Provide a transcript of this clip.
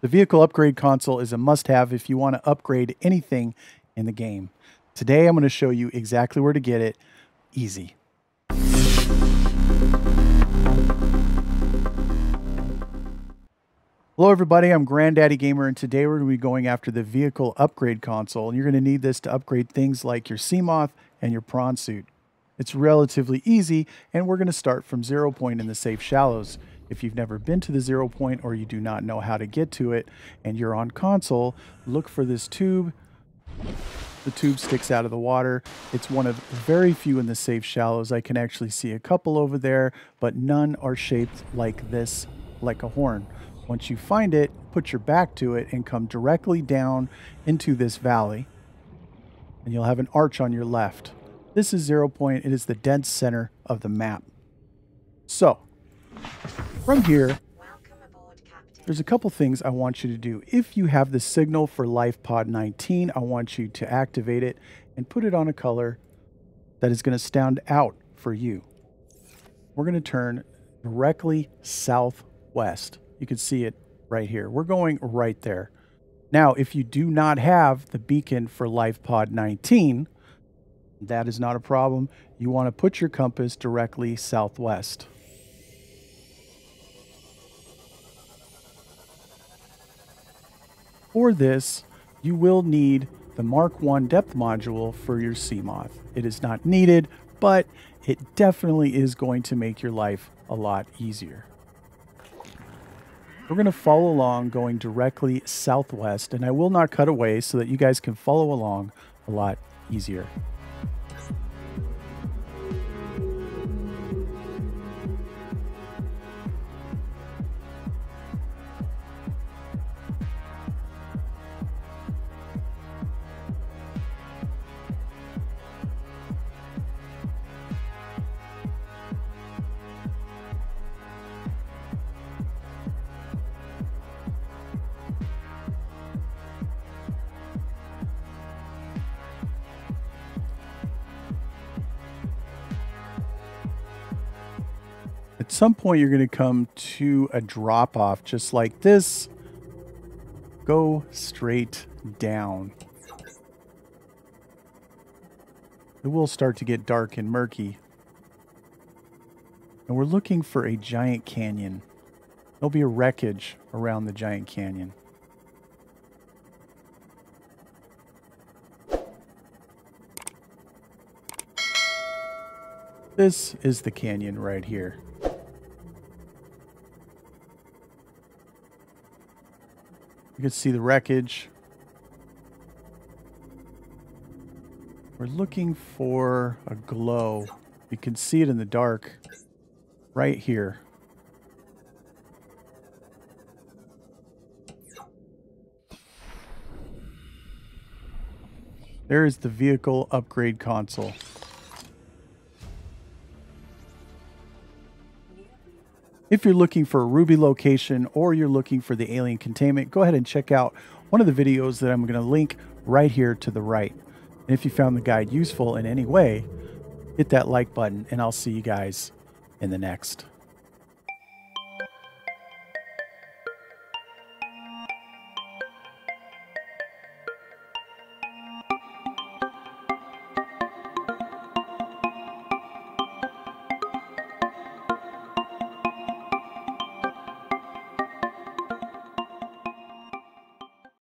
The vehicle upgrade console is a must-have if you want to upgrade anything in the game. Today I'm going to show you exactly where to get it easy. Hello everybody, I'm Granddaddy Gamer and today we're going to be going after the vehicle upgrade console and you're going to need this to upgrade things like your Seamoth and your prawn suit. It's relatively easy and we're going to start from zero point in the safe shallows. If you've never been to the zero point or you do not know how to get to it and you're on console, look for this tube. The tube sticks out of the water. It's one of very few in the safe shallows. I can actually see a couple over there, but none are shaped like this, like a horn. Once you find it, put your back to it and come directly down into this valley. And you'll have an arch on your left. This is zero point. It is the dense center of the map. So, from here, there's a couple things I want you to do. If you have the signal for LifePod 19, I want you to activate it and put it on a color that is going to stand out for you. We're going to turn directly southwest. You can see it right here. We're going right there. Now, if you do not have the beacon for LifePod 19, that is not a problem. You want to put your compass directly southwest. For this, you will need the Mark 1 depth module for your Seamoth. It is not needed, but it definitely is going to make your life a lot easier. We're going to follow along going directly southwest, and I will not cut away so that you guys can follow along a lot easier. At some point, you're going to come to a drop off just like this. Go straight down. It will start to get dark and murky. And we're looking for a giant canyon. There'll be a wreckage around the giant canyon. This is the canyon right here. You can see the wreckage. We're looking for a glow. You can see it in the dark right here. There is the vehicle upgrade console. If you're looking for a Ruby location or you're looking for the alien containment, go ahead and check out one of the videos that I'm going to link right here to the right. And if you found the guide useful in any way, hit that like button and I'll see you guys in the next.